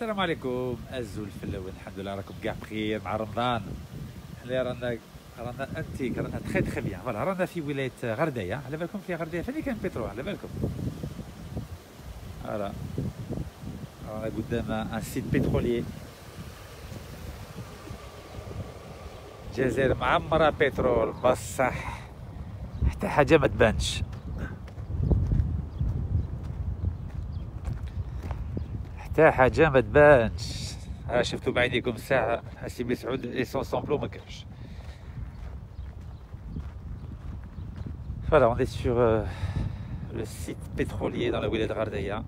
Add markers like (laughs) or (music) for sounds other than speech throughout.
السلام عليكم. Azul fellawen الحمد لله راكم كاع بخير مع رمضان. حنا رانا رانا أنتيك رانا très très bien voilà رانا في ولاية غرداية. على بالكم في غرداية؟ فين كان بترول على بالكم. voilà. رانا قدام un site pétrolier الجزائر معمرة بترول. بصح. حتى حاجة ما تبانش. حتى حاجة ما تبانش ها شفتوا بعينيكم الساعة. سي بي سعود ليسون سامبلو ما كانش. Voilà, on est sur euh, le site pétrolier dans la wilaya de Gardaya.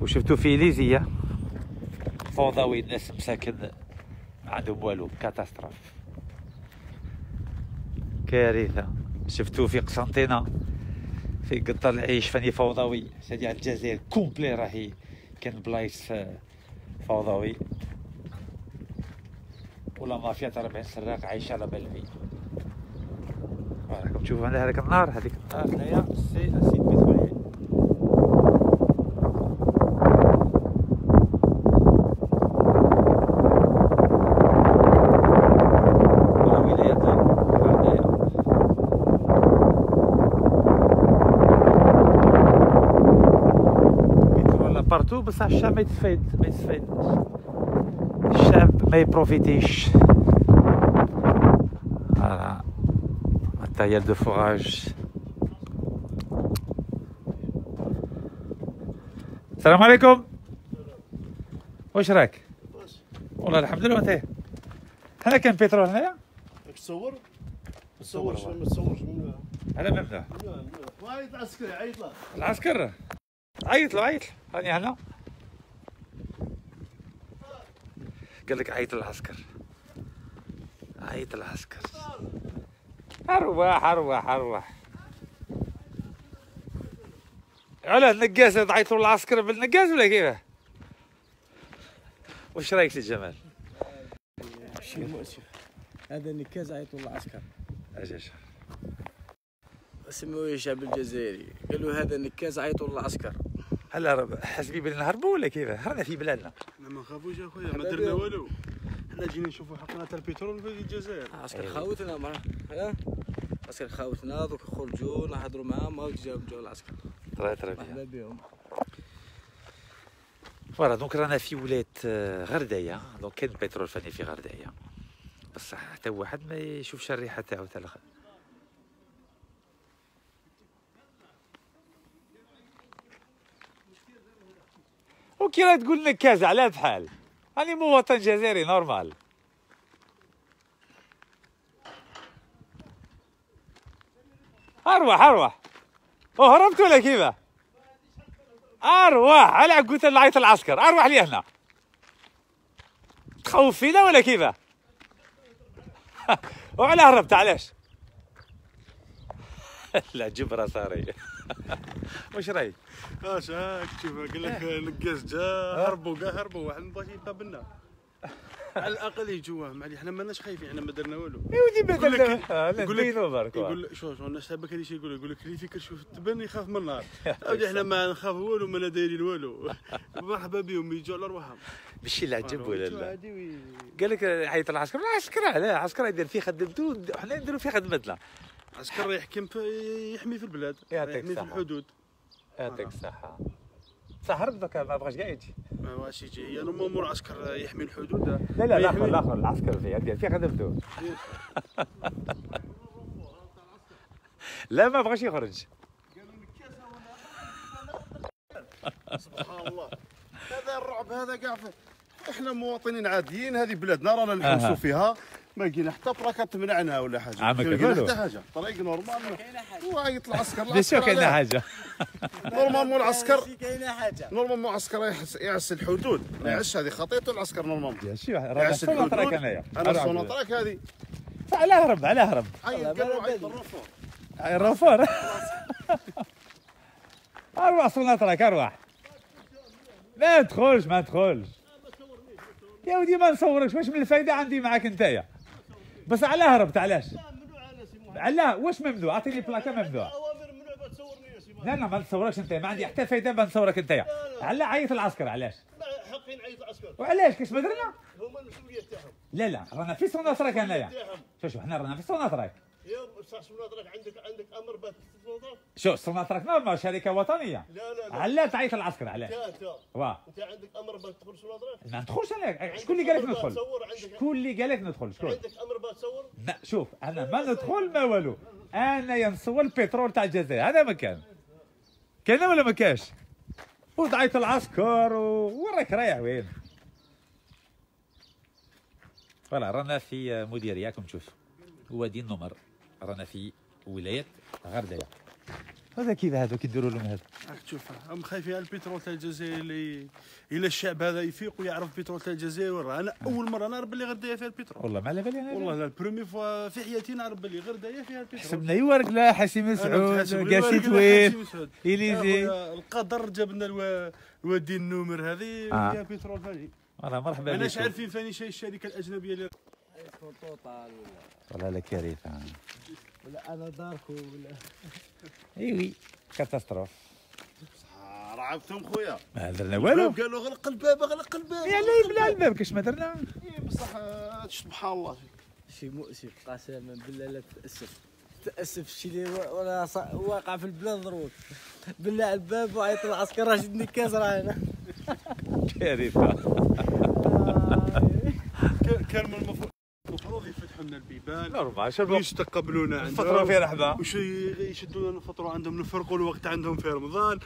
وشفتوا فيه ليزية فوضوي الناس مساكن ما عندهم والو catastrophe كارثة. شفتوا في قسنطينة؟ في قطر العيش ثاني فوضوي. سيدي على الجزائر complet راهي. كان بلايص آه، فوضوي. ولا مافيا تاع 40 سراق عايشة على باللي راكم تشوفوا هنا هذاك النار هذيك النار. هنايا c'est site pétrolier بصح الشعب ما يتفايد ما يتفايدش الشعب ما يبروفيتيش voilà matériel de forage السلام عليكم واش راك والله الحمد لله انت هنا كان بترول هنايا تصور تصور تصورش ما تصورش من هذا مبدأ. وايد عسكري عيط له. العسكر؟ عيط له عيط راني هنا. قال لك عيط للعسكر. عيط للعسكر. ارواح ارواح ارواح على النقاز تعيطوا للعسكر بالنقاز ولا كيف؟ وش رأيك سي جمال؟ شيء مؤسف. هذا نكاز عيطوا العسكر أجل سموه الشعب الجزائري. قالوا هذا نكاز عيطوا العسكر هلا حسبي بلي نهربوا ولا كيف؟ هرنا في بلادنا. ما نخافوش اخويا ما درنا. والو. إحنا جينا نشوفوا حقنا تاع البترول في الجزائر. عسكر. خاوتنا مع ها؟ عسكر خاوتنا دوك خرجوا نهضروا معاهم ما جاو جاو العسكر. très très bien. مرحبا بهم voilà donc رانا في ولايه آه، غرداية. donc كاين بترول ثاني في غرداية. بصح حتى واحد ما يشوفش الريحة تاعو تاع وكي راه تقول نكاز على بحال راني مواطن جزائري نورمال. ارواح ارواح وهربت ولا كيفاه ارواح على قلت لعيط العسكر. ارواح لي هنا تخوف فينا ولا كيفاه (laughs) وعلى هربت. علاش؟ (laughs) لا جبرة صاري. وش رايك؟ اش هاك؟ تشوف قال لك نقاز جا هربوا كاع هربوا واحد ما بغاش يقابلنا على الأقل يجوه معلي إحنا ماناش خايفين إحنا ما درنا والو. يا ودي لك- بدل يقول لك برك. يقول لك شوف شوف الناس هذا الشيء يقول يقول لك اللي فيك شوف التبن يخاف من النار. (laughs) أودي إحنا ما نخاف والو ما دايرين والو. (laughs) مرحبا بهم يجوا على ارواحهم ماشي العجب ولا لا؟ قال لك عيط العسكر العسكر لا العسكر يدير في خدمته حنا نديرو في خدمتنا. عسكر يحكم في يحمي في البلاد يعطيك يحمي في. الحدود. يعطيك الصحة. صح هرب دوكا ما بغاش كاع يجي. ما واش يجي. أنا مو مور عسكر يحمي الحدود. لا لا ما الآخر الآخر العسكر فيه يدير في خدمته (laughs) لا ما بغاش يخرج. سبحان الله. هذا الرعب هذا كاع في- إحنا مواطنين عاديين هذه بلادنا رانا نحوسوا أها. فيها. ما لقينا حتى براكة تمنعنا ولا حاجة. ما لقينا. حتى حاجة. طريق normal. وعيط العسكر العسكر كاينة علاه. حاجة؟ (laughs) normal مو العسكر. كاينة حاجة. normal مو عسكر يحس يعس الحدود. ما يعس هذه خطيته العسكر normal. bien sûr رانا يعس سوناطراك الحدود. انايا أنا السوناطراك هذه. على هرب على هرب. عيط قالوا عيط ال renfort الرفور أرواح سوناطراك أرواح. ما تدخلش ما تدخلش. يا ودي ما نصوركش واش من الفايدة عندي معاك نتايا بس على هربت علاش؟ لا واش ممنوع؟ أعطيني بلاكه ممنوع. لا لا ما نصوركش انت ما عندي حتى فايدة بنصورك انت على عيط العسكر علاش؟ حقين عيط العسكر. وعلاش؟ كاش ما درنا؟ هما المسؤولية تاعهم. لا لا رانا في سوناطراك انايا شوف شوف حنا رانا في سوناطراك يا صح سوناطرك عندك عندك أمر باش سوناطرك شوف سوناطراك normal شركة وطنية؟ لا لا لا. علاش تعيط العسكر علاش انت انت واه أنت عندك أمر باش تدخل سوناطرك ما ندخلش أنا شكون اللي قال لك ندخل؟ شكون اللي قال لك ندخل؟ شكون عندك أمر باش تصور؟ لا شوف أنا ما ندخل ما والو أنا ينصور البترول تاع الجزائر هذا مكان. كاين ولا ما كاش؟ وضعيت العسكر وراك رايح وين؟ voilà رانا في مديريه راكم تشوف وادي النمر رانا في ولاية غرديه هذا كيف هذا؟ كيديروا لهم هذا. راك تشوف هم خايفين على البترول تاع الجزائر اللي إلا الشعب هذا يفيق ويعرف البترول تاع الجزائر. أنا أول مرة نعرف باللي غرديه فيها البترول. والله ما على بالي أنا. والله la première fois في حياتي نعرف باللي غرديه فيها البترول. حسبنا يورق لا حاسي مسعود حاسي مسعود. إليزي. القدر جاب لنا الوا- الوادي النومر هذه آه. فيها بترول ثاني والله مرحبا ماناش بكم عارفين فاني شي الشركة الأجنبية اللي والله لا كارثة. ولا أنا داركو ولا إي وي كاتاستروف. راه عبتهم خويا. ما درنا والو. قالوا غلق الباب غلق الباب يا لي بلا الباب كاش ما درنا. إيه، بصح آه، سبحان الله. شي مؤسف قسما بالله لا تأسف. تأسف الشيء اللي و- وأنا صا- واقع في البلاد ضروري بالله على الباب وعيط العسكر راه جدني كاس راه هنا كارثة. كان- كان من المفروض المفروض يفتحوا لنا البيبان. شوف ويستقبلونا نفطروا عندهم في رحبه وش يشدوا لنا نفطروا عندهم نفرقوا الوقت عندهم في رمضان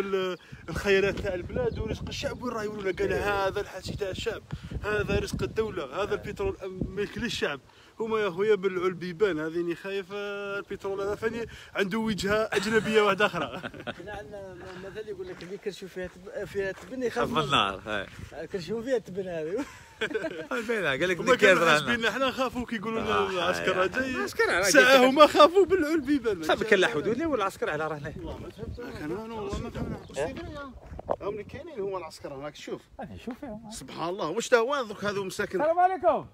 ال- الخيرات تاع البلاد ورزق الشعب وين راه يقولوا لنا قال هذا الحاشي تاع الشعب هذا رزق الدولة هذا البترول ملك للشعب. هما يا خويا بلعوا البيبان هذيني خايف البترول هذا فاني عنده وجهة أجنبية واحدة أخرى. كنا عندنا مثل يقول لك اللي كرشوا فيها تب... فيها تبن يخاف خاف من النار كرشوا فيها تبن هذه. (laughs) باينه قال لك هما كانوا إحنا نخافوا كي يقولوا لنا آه، العسكر يا- جاي العسكر ساعة. هما خافوا بلعوا البيبان. صافي كان لا حدود لي والعسكر على راه هنا كان أنا والله ما فهمنا هم اللي كاينين هما العسكر هناك شوف. شوف فيهم سبحان الله واش تا وين درك هذو مساكن. السلام عليكم.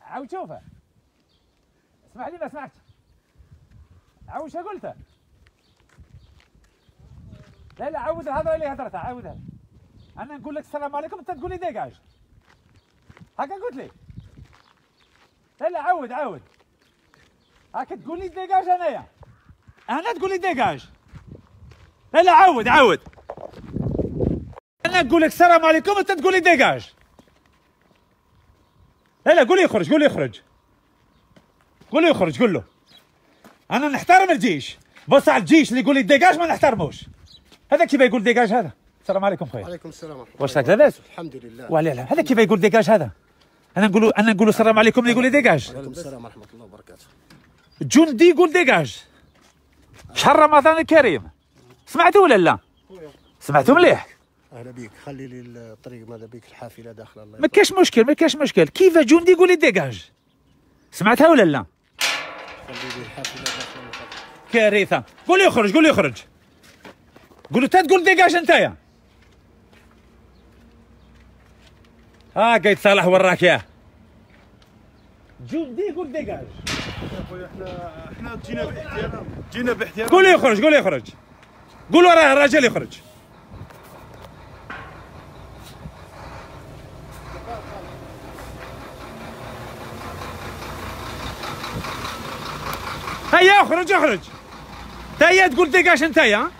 عاود شوفه. اسمح لي ما سمعتش عاود شو قلت؟ لا لا عاود الهضرة اللي هضرتها عاودها أنا نقول لك السلام عليكم أنت تقول لي dégage هكا قلت لي. لا لا عاود عاود. هكا تقول لي dégage أنايا. أنا تقول لي dégage لا لا عاود عاود. أنا نقول لك السلام عليكم أنت تقول لي dégage لا لا قول يخرج قول يخرج. قول له يخرج قول له. أنا نحترم الجيش. بص على الجيش اللي يقول لي dégage ما نحترموش. هذا كيف يقول dégage هذا؟ السلام عليكم خويا عليكم السلام ورحمة واش راك لاباس الحمد لله. وعلي لا هذا كيف يقول dégage هذا؟ أنا نقول أنا نقول السلام عليكم اللي يقول لي dégage عليكم السلام ورحمة الله وبركاته. جندي يقول dégage شهر رمضان الكريم. سمعتوا ولا لا؟ سمعتوا مليح؟ أهلا بك خلي لي الطريق ماذا بك الحافلة داخله الله ما كاش مشكل ما كاش مشكل. كيف جندي يقول لي dégage سمعتها ولا لا؟ خلي لي الحافلة داخله. كارثة. قول يخرج قول يخرج. قول له انت تقول dégage أنتيا. ها قايد صالح وراك ياه جندي يقول dégage يا خويا إحنا إحنا جينا بإحتياط. جينا بإحتياط. قول له يخرج قول له يخرج. قول وراه الراجل يخرج. هيا اخرج اخرج. تايا تقول ها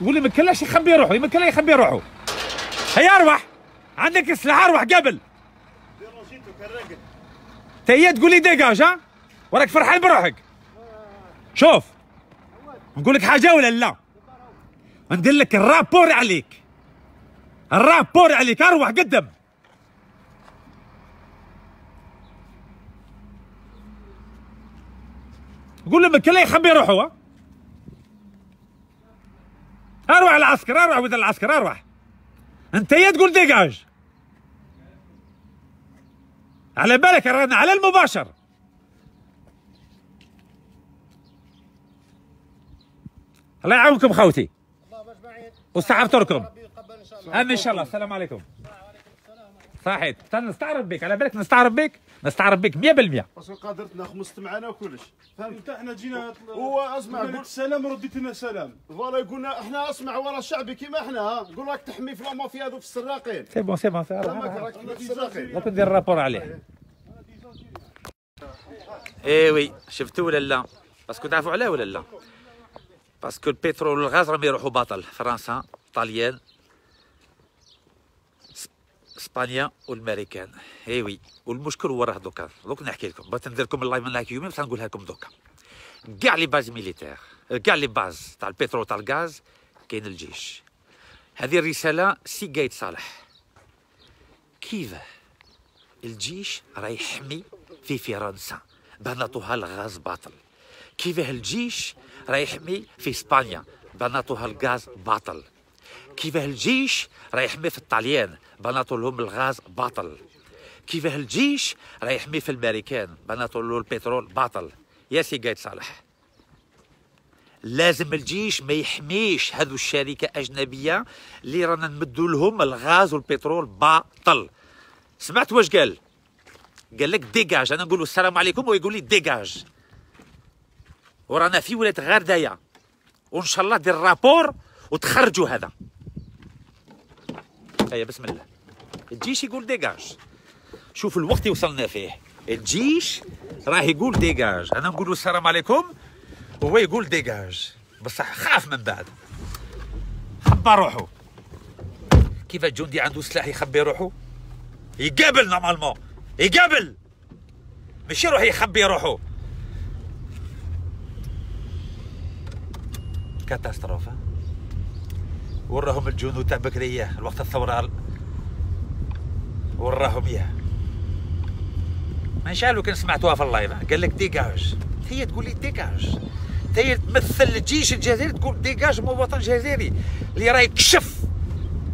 قول لي مكلاش يخبي روحه يمكن يخبي روحه. هيا أروح. عندك السلاح أروح قبل. تايا تقول لي dégage ها؟ وراك فرحان بروحك. شوف. نقول لك حاجة ولا لا؟ ندير لك ال rapport عليك. ال rapport عليك أروح قدم. قول له كله يخبي روحه أروح العسكر أروح ولد العسكر أروح. انت يا تقول dégage على بالك رانا على المباشر. الله يعاونكم خوتي. الله. أمين إن شاء الله. السلام عليكم. صحيت نستعرض بك. على بالك نستعرض بك؟ نستعرض بك 100% parce que قادرتنا خمست معنا وكلش. فهمت؟ إحنا جينا هو أسمع قلنا لك قول سلام رديت لنا سلام. voilà يقولنا إحنا أسمع ورا الشعبي كيما إحنا ها؟ قول راك تحمي في المافيا هذو في السراقين. c'est bon c'est bon فهمك راك تحمي في السراقين. لا تدير rapport عليه. et oui شفتوا ولا لا؟ parce que تعرفوا علاه ولا لا؟ parce que البترول والغاز راهم يروحوا باطل. فرنسا طاليان. إسبانيا والماريكان إيه وي. والمشكل هو راه دوكا. دوك نحكي لكم. بغيت ندير لكم ال live لايك يومين بصح نقولها لكم دوكا. كاع les bases militaires كاع les bases تاع البترول تاع الغاز كاين الجيش. هذه الرسالة سي قايد صالح. كيف الجيش راه يحمي في فرنسا؟ بناتها الغاز باطل. كيفاه الجيش راه يحمي في إسبانيا؟ بناتها الغاز باطل. كيفاه الجيش راه يحمي في الطليان بناتوا لهم الغاز باطل. كيفاه الجيش راه يحمي في الامريكان بناتوا له البترول باطل. يا سي قايد صالح. لازم الجيش ما يحميش هذو الشركة أجنبية اللي رانا نمدوا لهم الغاز والبترول باطل. سمعت واش قال؟ قال لك dégage أنا نقول السلام عليكم ويقول لي dégage ورانا في ولايه غردايه وإن شاء الله دير rapport وتخرجوا هذا. هيا بسم الله. الجيش يقول dégage شوف الوقت اللي وصلنا فيه. الجيش راه يقول dégage أنا نقول السلام عليكم وهو يقول dégage بصح خاف من بعد. خبى روحه. كيف الجندي عنده سلاح يخبي روحه؟ يقابل normalement. يقابل. ماشي يروح يخبي روحه. catastrophe وراهم الجنود تاع بكرية. الوقت الثورة. وراهم اياه ما شالو كان سمعتوها في ال live قال لك dégage هي تقول لي dégage هي تمثل الجيش الجزائري تقول dégage مواطن جزائري. اللي راه يكشف.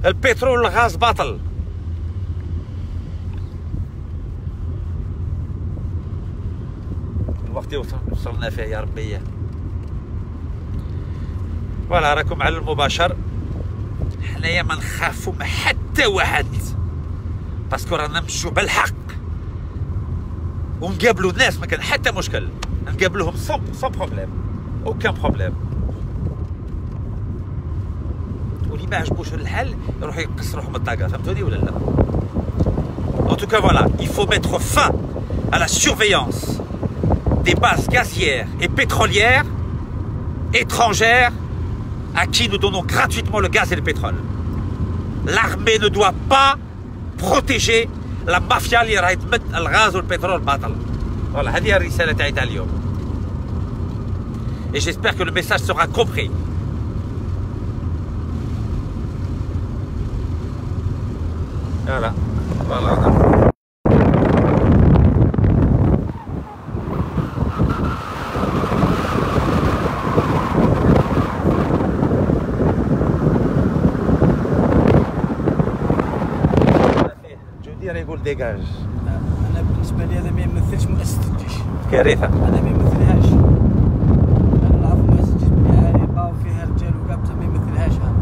البترول والغاز باطل. الوقت وصلنا فيه يا ربي. voilà راكم على المباشر. حنايا ما نخافوا من حتى واحد باسكو رانا نمشوا بالحق ونقابلوا الناس ما كان حتى مشكل نقابلوهم سون سون بروبليم اوكان بروبليم واللي ما عجبوش الحل يروحوا يقص روحهم الطاقه فهمتوني ولا لا En tout cas, voilà, il faut mettre fin à la surveillance des bases gazières et pétrolières étrangères à qui nous donnons gratuitement le gaz et le pétrole. L'armée ne doit pas protéger la mafia اللي راهي تمد الغاز والبترول باطل. Voilà, هذه هي الرسالة تاعي تاع اليوم. Et j'espère que le message sera compris. Voilà. Voilà. ديجاج أنا بالنسبة لي هذا ما يمثلش مؤسسه الجيش كارثة. هذا ما يمثلهاش. أنا نعرف مؤسسه الجيش بلي عريقه وفيها رجال وكاع بصح ما يمثلهاش هذا.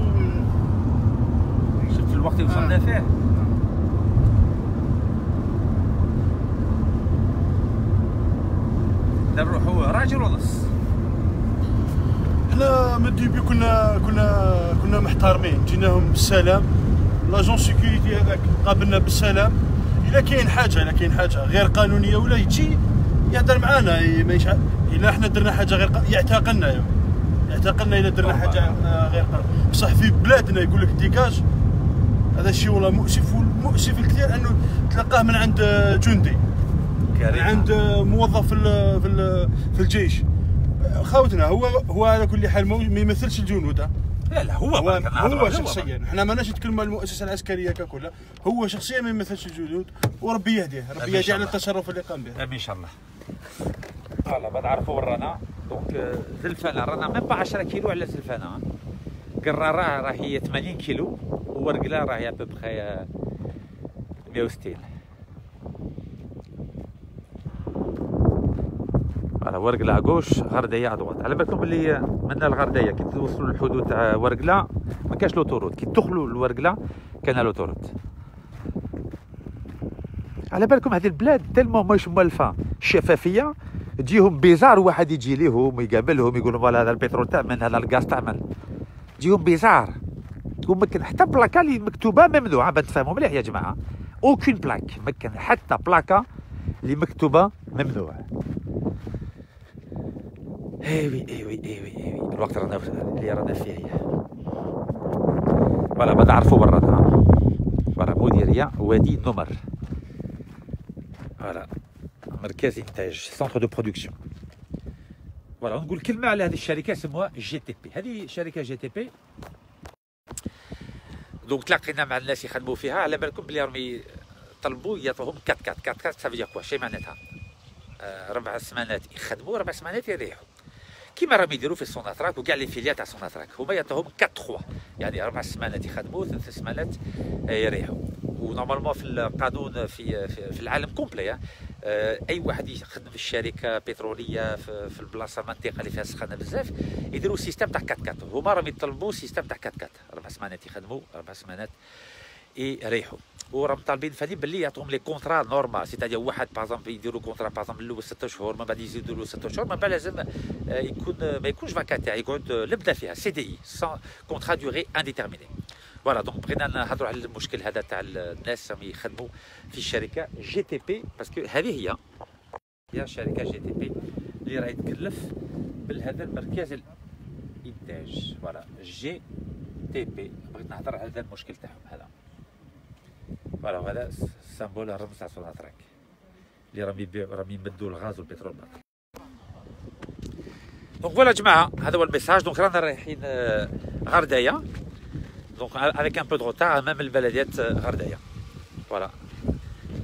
و- شفت الوقت اللي وصلنا فيه؟ نروحوا. راجل ونص إحنا من ال début كنا كنا كنا محترمين. جيناهم بالسلام. l'agent sécurité هذاك قابلنا بالسلام. إلا كاين حاجة إلا كاين حاجة غير قانونية ولا يجي يهضر معانا. إلا إحنا درنا حاجة غير قانونية يعتقلنا. إلا درنا حاجة غير قانونية بصح في بلادنا يقول لك dégage. هذا الشيء والله مؤسف مؤسف الكثير أنه تلقاه من عند جندي. من عند موظف في في الجيش. خوتنا هو هو على كل حال ما يمثلش الجنود. لا لا هو هو, هو شخصيا. إحنا ماناش نتكلموا على المؤسسة العسكرية ككل. هو شخصيا ما يمثلش الجنود وربي يهديه ربي يهديه على. التصرف اللي قام به. امين إن شاء الله. voilà بعد عرفوا ورانا donc آه، زلفانه رانا même pas 10 كيلو على زلفانه قراره راهي 80 كيلو ورقله راهي ابوبخي 160 فوالا ورقله غوش غردية ادوات على بالكم اللي من الغردية كي توصلوا للحدود تاع ورقله ما كاش كي تدخلوا لورقله كان لوتوروت. على بالكم هذه البلاد تلمو مش مولفه الشفافيه تجيهم بيزار واحد يجي ليهم ويقابلهم يقول لهم هذا البترول تأمن هذا الغاز تأمن. تجيهم bizarre. ومكن حتى بلاكا اللي مكتوبة ممنوعة تفهموا مليح يا جماعة. aucune plaque مكن حتى بلاكا اللي مكتوبة ممنوع ايوي ايوي ايوي ايوي الوقت رانا اللي رانا فيه voilà بعد عرفوا برا voilà مديرية وادي نمر. voilà مركز إنتاج centre de production voilà نقول كلمة على هذه الشركة اسمها GTP. هذه شركة GTP. donc تلاقينا مع الناس يخدموا فيها. على بالكم بلي راهم طلبوا يعطوهم quatre quatre quatre quatre. ça fait quoi شي معناتها؟ آه، ربع سمانات يخدموا ربع سمانات يريحوا. كيما راهم يديروا في السوناتراك وكاع les filiales تاع السوناتراك هما يعطوهم 4 3 يعني أربع سمانات يخدموا ثلاث سمانات يريحوا و normalement في القانون في في, العالم complet آه، أي واحد يخدم في الشركة بتروليه في, البلاصة المنطقة اللي فيها سخانة بزاف يديروا système تاع quatre quatre هما راهم يطلبوا système تاع quatre quatre أربع سمانات يخدموا أربع سمانات يريحوا وراهم طالبين ثاني باللي يعطوهم les contrats normal c'est-à-dire واحد باغ يديروا contrat باغ الأول ست شهور من بعد يزيدوا له ست شهور من بعد لازم آه، يكون ما يكونش vacataire يقعد نبدا فيها CDI contrat durée indéterminée voilà donc بغينا نهضروا على المشكل هذا تاع الناس راهم يخدموا في الشركة GTP parce que هذه هي هي شركة GTP اللي راهي تكلف بهذا المركز الإنتاج. voilà GTP. بغيت نهضر على هذا المشكل تاعهم هذا. voilà هذا symbole الرمز تاع سوناتراك اللي راهم يبيعوا راهم يمدوا الغاز والبترول donc voilà جماعة هذا هو ال message donc رانا رايحين غردايه donc avec un peu de retard امام البلديات غردايه voilà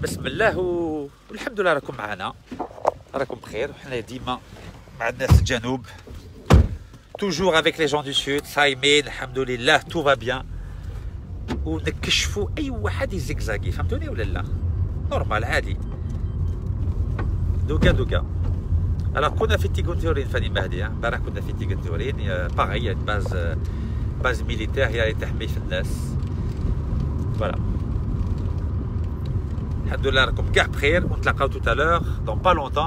بسم الله. والحمد لله راكم معنا راكم بخير وحنا ديما مع الناس الجنوب toujours avec les gens du sud صايمين الحمد لله tout va bien ونكشفوا أي واحد يزيكزاكي. فهمتوني ولا لا؟ normal عادي. دوكا دوكا. انا كنا في تيغونتورين فاني مهدي امبارح كنا في تيغونتورين باغي base base militaire هي تحمي في الناس. voilà. الحمد لله راكم كاع بخير. ونتلاقاو tout à l'heure dans pas longtemps